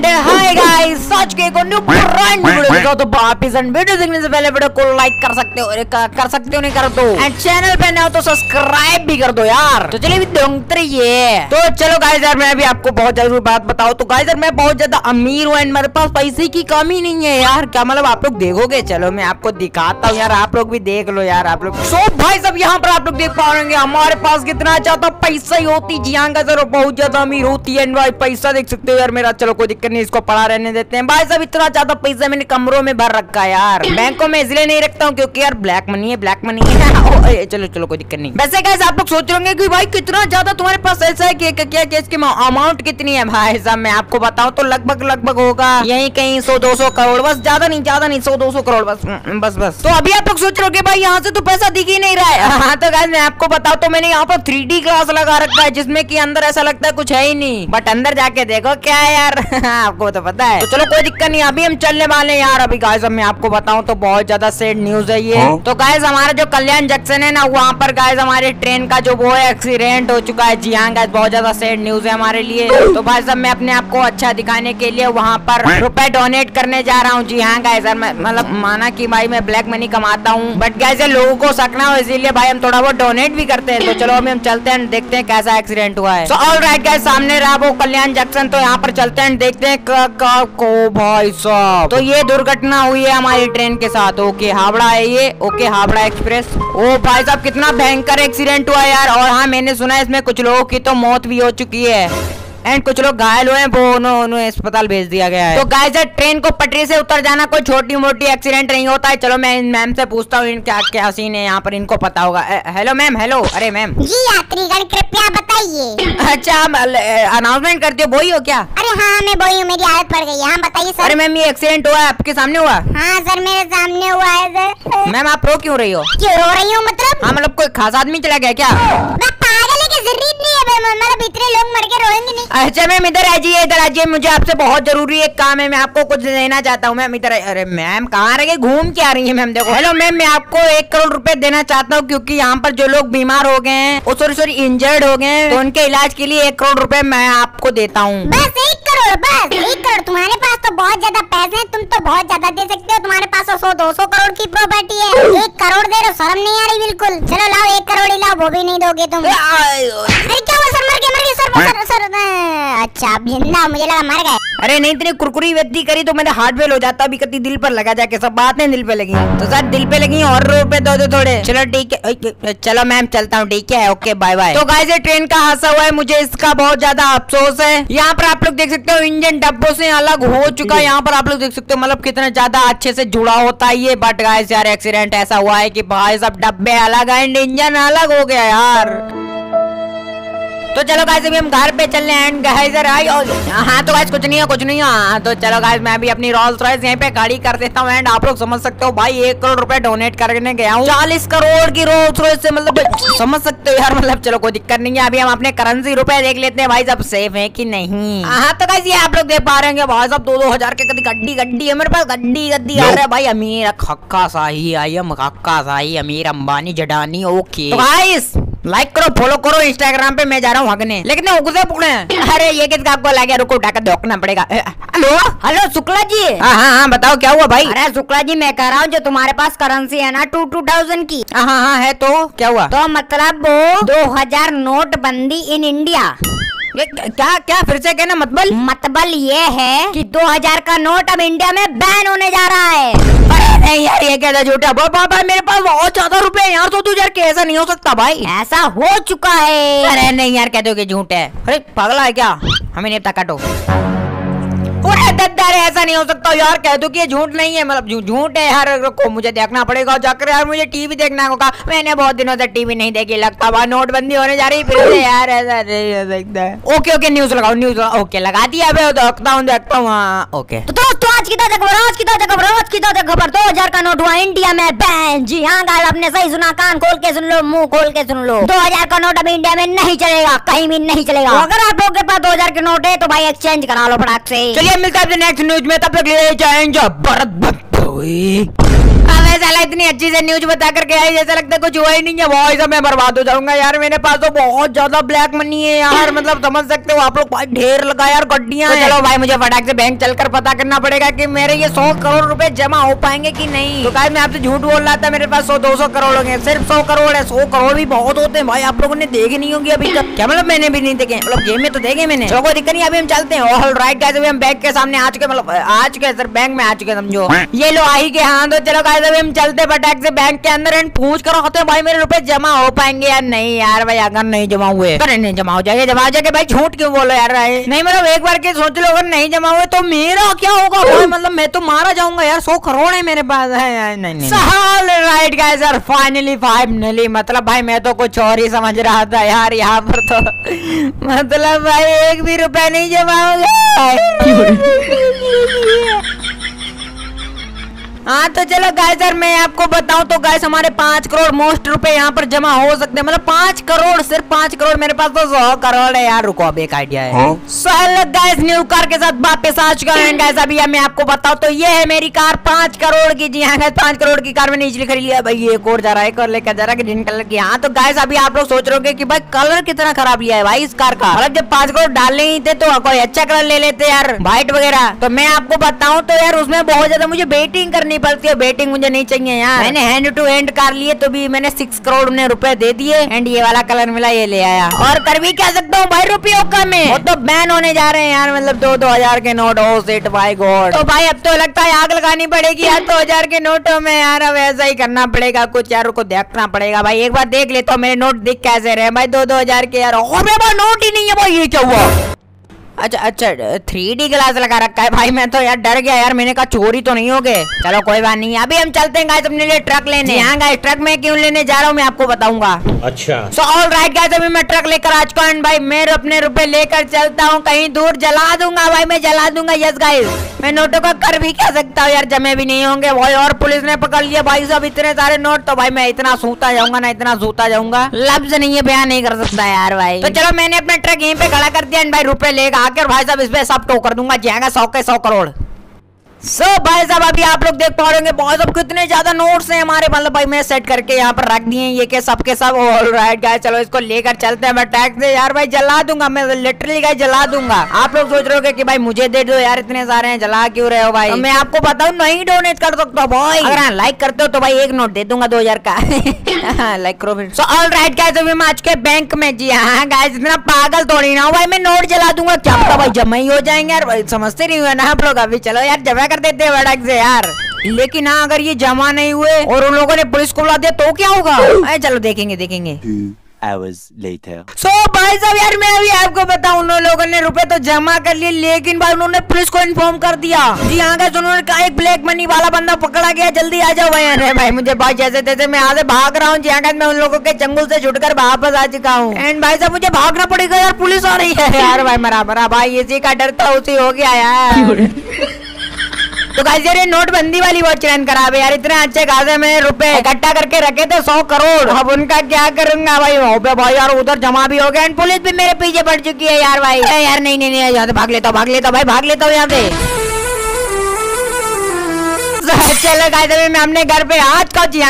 And hi guys सच के को new video दिखाओ तो वापस एंड वीडियो देखने से पहले वीडियो को लाइक कर सकते हो कर, कर सकते हो नहीं कर दो। एंड चैनल पे नए हो तो सब्सक्राइब भी कर दो यार। तो चलिए ये। तो चलो गाइस यार मैं भी आपको बहुत ज़रूरी बात बताऊँ। तो गाइस यार मैं बहुत ज़्यादा अमीर हूँ एंड मेरे पास पैसे की कमी नहीं है यार। क्या मतलब आप लोग देखोगे? चलो मैं आपको दिखाता हूँ यार आप लोग भी देख लो यार आप लोग। सो भाई सब यहाँ पर आप लोग देख पा रहे हमारे पास कितना ज़्यादा पैसा ही होती जी हाँ सर बहुत ज़्यादा अमीर होती है। भाई पैसा देख सकते हो यार मेरा। चलो कोई दिक्कत नहीं इसको पढ़ा रहने देते हैं। भाई साहब इतना ज़्यादा पैसा मैंने कमरों में भर रखा है यार। बैंकों में इसलिए नहीं रखता हूँ क्योंकि यार ब्लैक मनी है ब्लैक मनी है। चलो चलो, कोई दिक्कत नहीं। वैसे कैसे आप लोग सोच रहे होंगे कि भाई कितना ज़्यादा तुम्हारे पास ऐसा है कि क्या इसकी अमाउंट कितनी है? भाई साहब, मैं आपको बताऊँ तो लगभग लगभग होगा। यही कहीं सौ, दो सौ करोड़, बस ज़्यादा नहीं ज़्यादा नहीं, सौ, दो सौ करोड़, बस बस बस। तो अभी आप लोग सोच रहे हो भाई यहाँ से तो पैसा दिख ही नहीं रहा है। हाँ तो मैं आपको बताऊँ तो मैंने यहाँ पर थ्री क्लास लगा रखा है, जिसमें की अंदर ऐसा लगता है कुछ है ही नहीं। बट अंदर जाके देखो क्या यार। आपको तो पता है। तो चलो, कोई दिक्कत नहीं, अभी हम चलने वाले यार। अभी अब मैं आपको बताऊँ तो बहुत ज़्यादा सैड न्यूज़ है ये। हाँ? तो गाइस हमारा जो कल्याण जंक्शन है ना वहाँ पर गाइस हमारे ट्रेन का जो वो है एक्सीडेंट हो चुका है। जी हाँ गाइस बहुत ज़्यादा सैड न्यूज़ है हमारे लिए। तो भाई साहब मैं अपने आप को अच्छा दिखाने के लिए वहाँ पर रुपए डोनेट करने जा रहा हूँ। जी हाँ मैं मतलब माना की भाई मैं ब्लैक मनी कमाता हूँ। बट गाइस लोगों को सकना हो इसीलिए भाई हम थोड़ा बहुत डोनेट भी करते हैं। तो चलो अभी हम चलते हैं देखते हैं कैसा एक्सीडेंट हुआ है। ऑल राइट गाइस सामने रहा वो कल्याण जंक्शन तो यहाँ पर चलते हैं देखते हैं भाई साहब। तो ये दुर्घटना हुई है हमारी ट्रेन के साथ। ओके, हावड़ा है ये। Okay, Howrah express. ओ भाई साहब, कितना भयंकर एक्सीडेंट हुआ यार। और हाँ मैंने सुना है इसमें कुछ लोगों की तो मौत भी हो चुकी है। एंड कुछ लोग घायल हुए हैं वो उन्होंने अस्पताल भेज दिया गया है। तो गाय यार ट्रेन को पटरी से उतर जाना कोई छोटी मोटी एक्सीडेंट नहीं होता है। चलो मैं इन मैम से पूछता हूँ क्या क्या सीन है यहाँ पर इनको पता होगा। हेलो मैम हेलो अरे मैम जी यात्रीगण कृपया बताइए। अच्छा अनाउंसमेंट करते हो वही हो क्या? अरे हाँ मैं बोली हूँ मेरी आदत पड़ गई है। बताइए अरे सर मैम ये एक्सीडेंट हुआ है आपके सामने हुआ? हाँ सर मेरे सामने हुआ है सर मैम आप रो क्यों रही हो? क्यों रो रही हूँ मतलब? हाँ मतलब कोई खास आदमी चला गया क्या? इतने लोग मर के रोएँगे नहीं। अच्छा मैम इधर आ जाइए इधर आ जाइए मुझे आपसे बहुत ज़रूरी एक काम है मैं आपको कुछ देना चाहता हूँ मैम इधर अरे मैम कहाँ रह गए? घूम के आ रही है मैम देखो। हेलो मैम मैं आपको एक करोड़ रुपए देना चाहता हूँ क्योंकि यहाँ पर जो लोग बीमार हो गए हैं वो सॉरी सॉरी इंजर्ड हो गए हैं तो उनके इलाज के लिए एक करोड़ रुपए मैं आपको देता हूँ। बस एक करोड़ बस एक करोड़। तुम्हारे पास तो बहुत ज़्यादा पैसे हैं तुम तो बहुत ज़्यादा दे सकते हो। तुम्हारे पास तो सौ दो सौ करोड़ की प्रॉपर्टी है। एक करोड़ दे रहे शर्म नहीं आ रही बिल्कुल। चलो लाओ एक करोड़ ही लाओ वो भी नहीं दोगे तुम। अरे क्या हुआ सर मर अच्छा अरे नहीं, इतनी कुरकुरी व्यक्ति करी तो मेरा हार्ट फेल हो जाता, अभी कति दिल पर लगा जाके, सब बातें दिल पे लगी तो सर, दिल पे लगी और रुपए दो दो थोड़े। चलो ठीक है चलो मैम, चलता हूँ, ठीक है, ओके बाय बाय तो गाइस ये ट्रेन का हादसा हुआ है, मुझे इसका बहुत ज़्यादा अफसोस है। यहाँ पर आप लोग देख सकते हो, इंजन डब्बों से अलग हो चुका है। यहाँ पर आप लोग देख सकते हो मतलब कितना ज़्यादा अच्छे से जुड़ा होता है ये। बट गाइस यार एक्सीडेंट ऐसा हुआ है की भाई, सब डब्बे अलग है, इंजन अलग हो गया, यार। तो चलो गाइस अभी हम घर पे चल रहे हैं एंड गाइस आई और हाँ तो गाइस कुछ नहीं है कुछ नहीं है। हाँ तो चलो गाइस मैं भी अपनी रोल्स रॉयस यहीं पे गाड़ी कर देता हूँ। एंड आप लोग समझ सकते हो भाई एक करोड़ रुपए डोनेट करने गया हूँ। चालीस करोड़ की रोल्स रॉयस से मतलब समझ सकते हो यार मतलब चलो कोई दिक्कत नहीं है। अभी हम अपने करेंसी रुपए देख लेते हैं भाई सब सेफ़ है की नहीं? हाँ तो गाइस ये आप लोग देख पा रहे हैं भाई साहब दो दो हज़ार के कभी गड्डी गड्डी है मेरे पास गड्डी गड्डी आ रहा है। भाई अमीर खक्का शाही आई एम खक्का शाही अमीर अंबानी जडानी ओके। तो गाइस लाइक करो फॉलो करो इंस्टाग्राम पे मैं जा रहा हूँ हगने। लेकिन उगते पुकड़े अरे ये किसका आपको लगे रुको उठाकर देखना पड़ेगा। हेलो? हेलो शुक्ला जी? हाँ हाँ हाँ बताओ क्या हुआ भाई? अरे शुक्ला जी मैं कह रहा हूँ जो तुम्हारे पास करेंसी है ना टू टू थाउज़ेंड की। हाँ हाँ हाँ है तो क्या हुआ? तो मतलब दो हज़ार नोट बंदी इन इंडिया क्या क्या फिर से कहना मतबल? मतबल ये है कि 2000 का नोट अब इंडिया में बैन होने जा रहा है। अरे नहीं यार ये क्या झूठा बाबा भाई मेरे पास बहुत ज़्यादा रुपए हैं यार तो तू यार कैसा ऐसा नहीं हो सकता भाई? ऐसा हो चुका है। अरे नहीं यार कहते हो कि झूठ है। अरे पगला है क्या? हमें नहीं काटो। ऐसा नहीं हो सकता यार, कह दो कि ये झूठ नहीं है मतलब झूठ है यार, रुको, मुझे देखना पड़ेगा, जाकर यार मुझे टीवी देखना होगा। मैंने बहुत दिनों से टीवी नहीं देखी, लगता वहाँ नोटबंदी होने जा रही फिर यार ऐसा नहीं हो सकता। ओके ओके न्यूज़ लगाओ न्यूज़ ओके लगा दिया देखता हूँ देखता हूँ हाँ ओके तो दोस्तों, आज की ताज़ा खबर, आज की ताज़ा खबर, आज की ताज़ा खबर का नोट हुआ इंडिया में बैन जी हाँ गाल आपने सही सुना कान खोल के सुन लो मुँह खोल के सुन लो। दो हज़ार का नोट अभी इंडिया में नहीं चलेगा कहीं भी नहीं चलेगा। तो अगर आप लोग के पास दो हज़ार के नोट है तो भाई एक्सचेंज करा लो फटाक से। चलिए मिलते हैं नेक्स्ट न्यूज़ में तब तक ले जाएँगे भरत अबे साला इतनी अच्छी से न्यूज़ बता करके आई जैसा लगता है कुछ हुआ ही नहीं है। भाई सब मैं बर्बाद हो जाऊँगा यार मेरे पास तो बहुत ज़्यादा ब्लैक मनी है यार मतलब समझ सकते हो आप लोग भाई ढेर लगा यार गड्डियाँ तो चलो भाई मुझे फटाक से बैंक चलकर पता करना पड़ेगा की मेरे ये सौ करोड़ रूपए जमा हो पाएँगे की नहीं। तो मैं आपसे झूठ बोल रहा था मेरे पास सौ दो सौ करोड़ होंगे सिर्फ़ सौ करोड़ है सौ करोड़ भी बहुत होते हैं। भाई आप लोगों ने देखे नहीं होंगे अभी तक। क्या मतलब मैंने भी नहीं देखे? मतलब गेम में तो देखे मैंने। चलो दिक्कत नहीं अभी हम चलते हैं। ऑल राइट गाइस अभी हम बैंक के सामने आ चुके मतलब आ चुके हैं सर बैंक में आ चुके समझो। ये लो आई के हाँ तो चलो गाइस अभी हम चलते फटाक से बैंक के अंदर एंड पूछ कर आते हैं भाई मेरे रुपए जमा हो पाएँगे यार नहीं यार? भाई अगर नहीं जमा हुए अरे नहीं जमा हो जाएगा। जमा हो जाएगा भाई झूठ क्यों बोलो यार नहीं मतलब एक बार के सोच लो अगर नहीं जमा हुए तो मेरा क्या होगा? भाई मतलब मैं तो मारा जाऊँगा यार सौ करोड़ है मेरे पास। है नहीं नहीं राइट गाइस यार फाइनली फाइनली मतलब भाई मैं तो कुछ और ही समझ रहा था यार यहाँ पर तो। मतलब भाई एक भी रुपया नहीं जमा होगा। हाँ तो चलो गाय सर मैं आपको बताऊँ तो गाय हमारे पाँच करोड़ मोस्ट रुपए यहाँ पर जमा हो सकते हैं। मतलब पाँच करोड़ सिर्फ़ पाँच करोड़ मेरे पास तो सौ करोड़ है यार। रुको अब एक आइडिया है। हाँ? गाइस न्यू कार के साथ वापस आ चुका है। गाइस अभी मैं आपको बताऊँ तो ये है मेरी कार पाँच करोड़ की। जी हाँ पाँच करोड़ की कार मैंने इजली खरीद लिया। भाई एक और जा रहा है एक और लेकर जा रहा है ग्रीन कलर की। हाँ तो गाइस अभी आप लोग सोच रहे की भाई कलर कितना खराब लिया है भाई इस कार का। मतलब जब पाँच करोड़ डालने ही थे तो कोई अच्छा कलर ले लेते यार व्हाइट वगैरह। तो मैं आपको बताऊँ तो यार उसमें बहुत ज़्यादा मुझे बेटिंग करनी पड़ती है बेटिंग मुझे नहीं चाहिए यार। मैंने हैंड टू हैंड कार लिए तो भी मैंने सिक्स करोड़ उन्हें रुपए दे दिए एंड ये वाला कलर मिला ये ले आया। और कर भी क्या सकता हूँ भाई रुपयों का में? वो तो बैन होने जा रहे हैं यार मतलब दो दो हज़ार के नोट हो सेट भाई गॉड तो भाई अब तो लगता है आग लगानी पड़ेगी यार दो हज़ार के नोटों में यार अब ऐसा ही करना पड़ेगा कुछ यार को देखना पड़ेगा। भाई एक बार देख लेता हूँ मेरे नोट दिख कैसे रहे भाई दो दो हज़ार के यार और नोट ही नहीं है भाई ये क्या हुआ? अच्छा अच्छा थ्री डी ग्लास लगा रखा है भाई मैं तो यार डर गया यार मैंने कहा चोरी तो नहीं हो गए चलो कोई बात नहीं। अभी हम चलते हैं गाइस अपने लिए ट्रक लेने। यहाँ गाइस ट्रक में क्यों लेने जा रहा हूँ मैं आपको बताऊँगा। अच्छा। सो ऑल राइट गाइस अभी मैं ट्रक लेकर आ चुका हूँ भाई मैं अपने रुपए लेकर चलता हूँ कहीं दूर जला दूँगा भाई मैं जला दूँगा। यस गाइस मैं नोटों का कर भी क्या सकता हूँ यार जमे भी नहीं होंगे। भाई और पुलिस ने पकड़ लिया भाई साहब इतने सारे नोट तो भाई मैं इतना सूता जाऊँगा ना इतना सूता जाऊँगा। लफ्ज नहीं है बयान नहीं कर सकता यार भाई। तो चलो मैंने अपना ट्रक यहीं पे खड़ा कर दिया भाई रुपए लेकर आकर भाई साहब इसमें सब टो कर दूँगा जाएगा सौ के सौ करोड़। सो so, भाई साहब अभी आप लोग देख पा रहे होंगे बहुत सब कितने ज़्यादा नोट्स हैं हमारे मतलब भाई मैं सेट करके यहाँ पर रख दिए ये के सब के सब ऑल राइट गाय चलो इसको लेकर चलते हैं मैं टैक्स से यार भाई जला दूँगा मैं लिटरली गाय जला दूँगा। आप लोग सोच रहे हो कि भाई मुझे दे दो यार इतने सारे हैं जला क्यों रहे हो भाई? तो मैं आपको बताऊँ नहीं डोनेट कर सकता भाई अगर लाइक हाँ, करते हो तो भाई एक नोट दे दूँगा दो हज़ार का। लाइक करो फिर। सो ऑल राइट अभी मैं आज के बैंक में जी हाँ गाय इतना पागल थोड़ी ना हो भाई मैं नोट जला दूँगा। क्या भाई जमा ही हो जाएँगे यार समझते नहीं हुआ ना आप लोग अभी चलो यार जमा कर देते हैं बड़क से यार। लेकिन हाँ अगर ये जमा नहीं हुए और उन लोगों ने पुलिस को बुला दिया तो क्या होगा? अरे चलो देखेंगे देखेंगे। Hours later. So भाई साहब यार मैं अभी आपको बताऊँ उन लोगों ने रुपए तो जमा कर लिए लेकिन भाई उन्होंने पुलिस को इन्फॉर्म कर दिया। जी हाँ गए उन्होंने कहा एक ब्लैक मनी वाला बंदा पकड़ा गया जल्दी आ जाओ भाई। अरे भाई मुझे भाई जैसे तैसे मैं आगे भाग रहा हूँ। जी हाँ मैं उन लोगों के जंगल से छुटकर वापस आ चुका हूँ। एंड भाई साहब मुझे भागना पड़ेगा यार पुलिस आ रही है। यार भाई मरा मरा भाई इसी का डर था उसी हो गया यार। तो गाइस यार ये नोटबंदी वाली बहुत चैन खराब है यार, इतने अच्छे खासे में रुपए इकट्ठा करके रखे थे सौ करोड़। अब उनका क्या करूँगा भाई? वहाँ पे भाई यार, उधर जमा भी हो गया एंड पुलिस भी मेरे पीछे पड़ चुकी है यार भाई। यार, नहीं नहीं नहीं, यहाँ से भाग लेता हूँ, भाग लेता हूँ भाई, भाग लेता हूँ यहाँ से। चलो गाइस अभी मैं घर पे आज का जी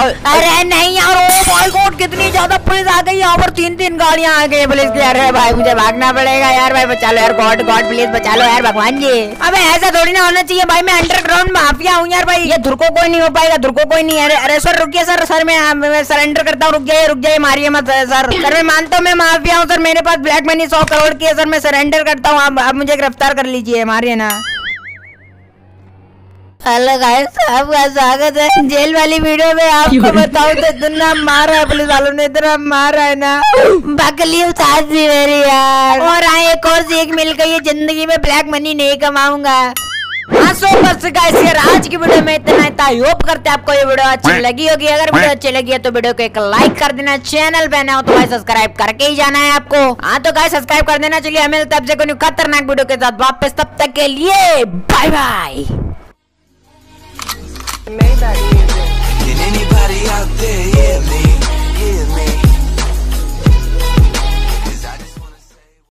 अरे नहीं यार, ओ भाई गॉड कितनी ज़्यादा पुलिस आ गई यहाँ पर। तीन तीन गाड़ियाँ आ गई, पुलिस की। अरे भाई, मुझे भागना पड़ेगा यार, भाई, बचा लो यार गॉड गॉड प्लीज़ बचा लो यार, भगवान जी। अबे ऐसा थोड़ी ना होना चाहिए भाई, मैं अंडरग्राउंड माफिया हूँ यार भाई। ये धुरको कोई नहीं हो पाएगा धुरको कोई नहीं। अरे अरे सर, रुकिए सर सर, मैं सरेंडर करता हूँ, रुक जाइए रुक जाइए, मारिए मत, सर। सर, मैं मानता हूँ, मैं माफिया हूँ, सर, मेरे पास ब्लैक मनी सौ करोड़ की है, सर, मैं सरेंडर करता हूँ। आप मुझे गिरफ़्तार कर लीजिए, मारिए ना। हेलो गाइस आपका स्वागत है। जेल वाली वीडियो में आपको बताऊँ तो इतना मारा है पुलिस वालों ने इतना मारा है ना। बकली उतार दी मेरी यार। और हाँ एक और सीख मिल गई है ज़िंदगी में ब्लैक मनी नहीं कमाऊँगा। हाँ सो बस गाइस यार आज की वीडियो में इतना ही था। होप करते हैं आपको ये वीडियो अच्छी लगी होगी। अगर वीडियो अच्छी लगी है तो वीडियो को एक लाइक कर देना चैनल पे ना हो तो भाई सब्सक्राइब करके ही जाना है आपको। हाँ तो गाइस सब्सक्राइब कर देना चलिए हमें तब से कोई खतरनाक वीडियो के साथ वापस तब तक के लिए bye bye Maybach music. Can anybody out there hear me? Hear me?